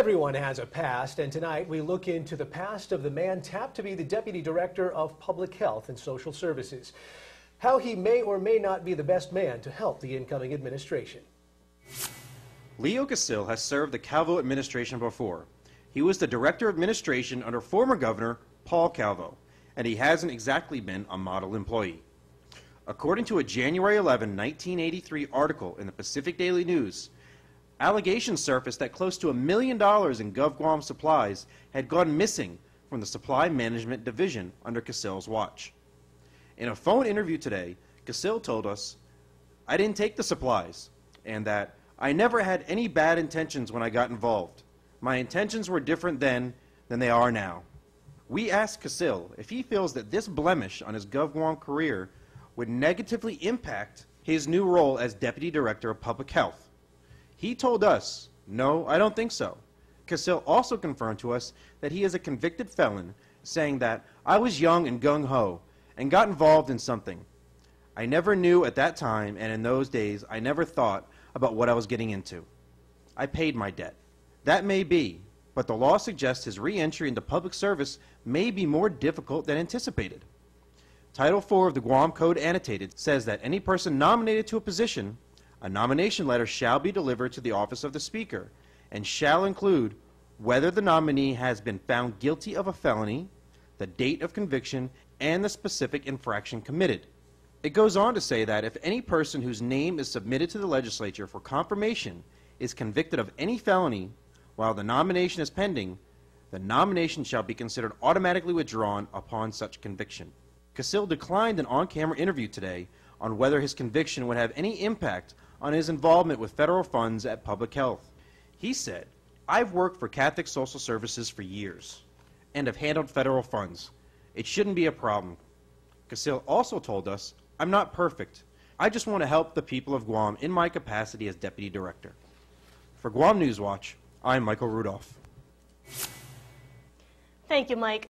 Everyone has a past, and tonight we look into the past of the man tapped to be the Deputy Director of Public Health and Social Services. How he may or may not be the best man to help the incoming administration. Leo Casil has served the Calvo administration before. He was the Director of Administration under former Governor Paul Calvo, and he hasn't exactly been a model employee. According to a January 11, 1983 article in the Pacific Daily News, allegations surfaced that close to a million dollars in GovGuam supplies had gone missing from the Supply Management Division under Casil's watch. In a phone interview today, Casil told us, I didn't take the supplies, and that I never had any bad intentions when I got involved. My intentions were different then than they are now. We asked Casil if he feels that this blemish on his GovGuam career would negatively impact his new role as Deputy Director of Public Health. He told us, no, I don't think so. Casil also confirmed to us that he is a convicted felon, saying that I was young and gung ho and got involved in something. I never knew at that time, and in those days, I never thought about what I was getting into. I paid my debt. That may be, but the law suggests his re entry into public service may be more difficult than anticipated. Title IV of the Guam Code Annotated says that any person nominated to a position a nomination letter shall be delivered to the office of the Speaker and shall include whether the nominee has been found guilty of a felony, the date of conviction, and the specific infraction committed. It goes on to say that if any person whose name is submitted to the legislature for confirmation is convicted of any felony while the nomination is pending, the nomination shall be considered automatically withdrawn upon such conviction. Casil declined an on camera interview today on whether his conviction would have any impact on his involvement with federal funds at public health. He said, I've worked for Catholic Social Services for years and have handled federal funds. It shouldn't be a problem. Casil also told us, I'm not perfect. I just want to help the people of Guam in my capacity as Deputy Director. For Guam News Watch, I'm Michael Rudolph. Thank you, Mike.